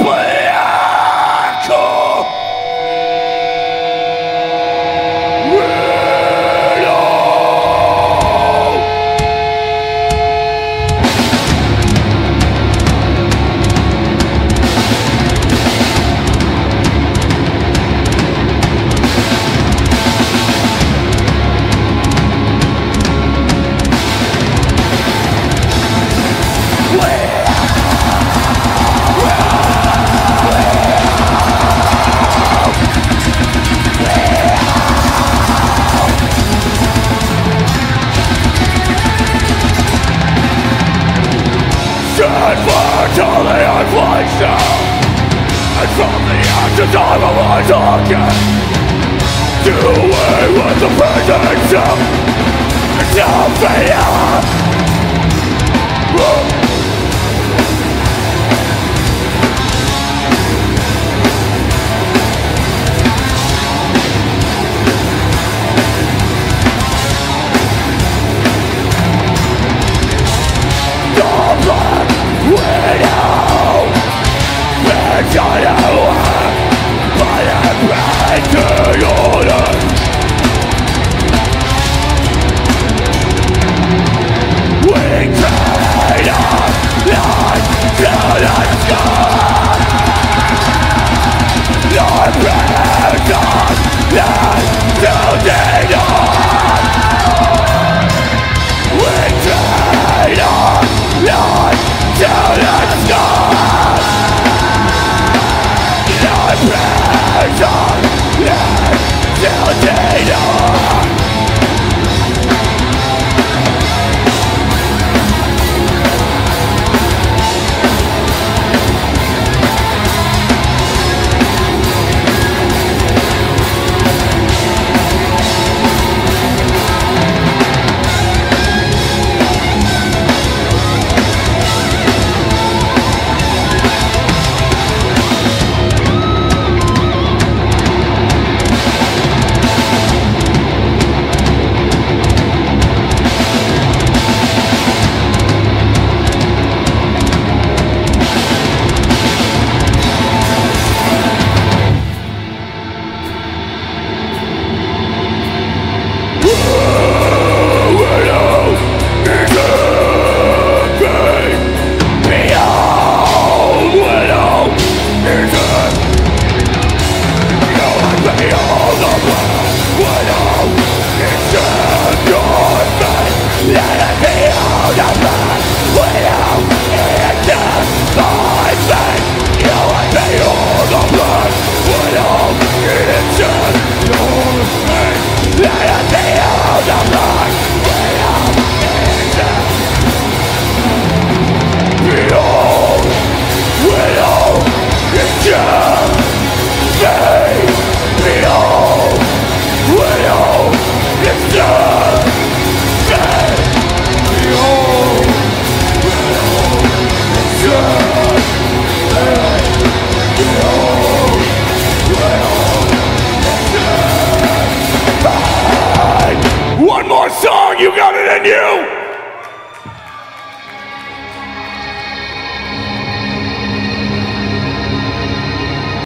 What? Unfortunately inflation And from the ashes of a once again Do away with the presence of Sophia Prison